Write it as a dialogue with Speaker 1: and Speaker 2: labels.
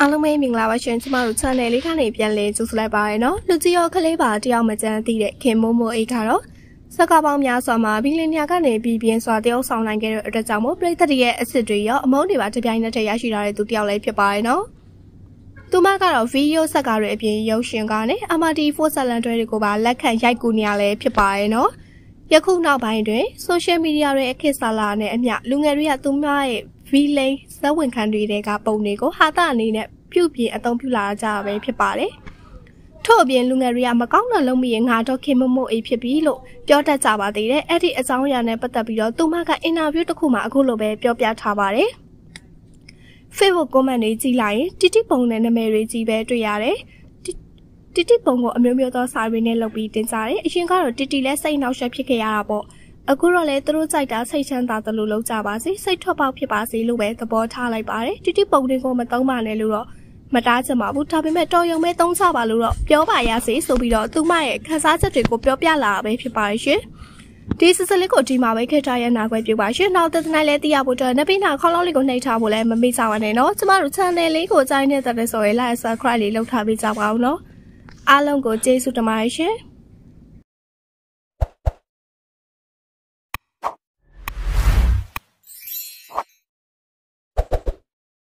Speaker 1: အားလုံးပဲမင်္ဂလာပါရှင်ကျမတို့ channel လေးကနေပြန်လည်ကြိုဆိုလိုက်ပါရနော်လူကြီးရောခလေးပါတယောက်မကြမ်းသိတဲ့ခင်မိုးမိုးအိတ်ကတော့စကားပေါင်းများစွာမှာဘီလီနီယာကနေပြည်ပြင်းစွာတယောက်ဆောင်နိုင်ခဲ့တဲ့အတွက်ကြောင့်မို့ပြည်သက်ရဲ့အစ်စ်တွေရောအမုန်းတွေပါတပြိုင်နက်တည်းရရှိလာတဲ့သူတယောက်လည်းဖြစ်ပါရနော်သူမကတော့ဗီဒီယိုဆက်ကားတွေအပြင်ရုပ်ရှင်ကားနဲ့ MRT4 ဆက်လန်တွဲတွေကိုပါလက်ခံရိုက်ကူနေရလဲဖြစ်ပါရဲ့နော်ယခုနောက်ပိုင်းတွင် social media တွေအခက်ဆလာနဲ့အမျှလူငယ်တွေကသူမရဲ့ဗီလိန်ဇက်ဝင်ခံတွေကပုံတွေကိုဟာတာအနေနဲ့ ပြုပြင်အသုံးပြုလာကြတာပဲဖြစ်ပါတယ်။ထို့အပြင်လူငယ်တွေကမကောင်းတဲ့လုံးမရင်ငါတော့ခင်မမို့အေးဖြစ်ပြီလို့ပြောတတ်ကြပါသေးတယ်။အဲ့ဒီအကြောင်းအရာနဲ့ပတ်သက်ပြီးတော့သူမကအင်တာဗျူးတစ်ခုမှာအခုလိုပဲပြောပြထားပါတယ်။ Facebook comment တွေကြည့်လိုက်ရင်တိတိပုံနဲ့နာမည်တွေကြီးပဲတွေ့ရတယ်။တိတိပုံကိုအမျိုးမျိုးသောစာတွေနဲ့လုပ်ပြီးတင်ကြတယ်။အရင်ကတော့တိတိလည်းစိတ်နှောက်ယှက်ဖြစ်ခဲ့ရတာပေါ့။အခုတော့လေသူတို့ကြိုက်တာစိတ်ချမ်းသာသလိုလုပ်ကြပါစေစိတ်ထွက်ပေါက်ဖြစ်ပါစေလို့ပဲသဘောထားလိုက်ပါတယ်တိတိပုံတွေကိုမသုံးပါနဲ့လို့တော့ မတားချင်ပါဘူးဒါပေမဲ့တော်ရုံပဲသုံးချပါလို့တော့ပြောပါရစေဆိုပြီးတော့သူမရဲ့ခန်းစားချက်တွေကိုပြောပြလာတာပဲဖြစ်ပါရှင်ဒီစစလေးကိုဒီမှာပဲခေထားရနာခွဲပြပါရှင်နောက်တစ်နေ့လည်းသိရဖို့အတွက်နပိနာခေါင်းလောင်းလေးကိုနှိပ်ထားဖို့လည်းမမေ့ကြပါနဲ့နော်ကျမတို့ channel လေးကိုကြိုင်းနေတဲ့တဲ့ဆိုရင် like subscribe လေးလုပ်ထားပေးကြပါဦးနော်အားလုံးကိုကျေးဇူးတင်ပါတယ်ရှင်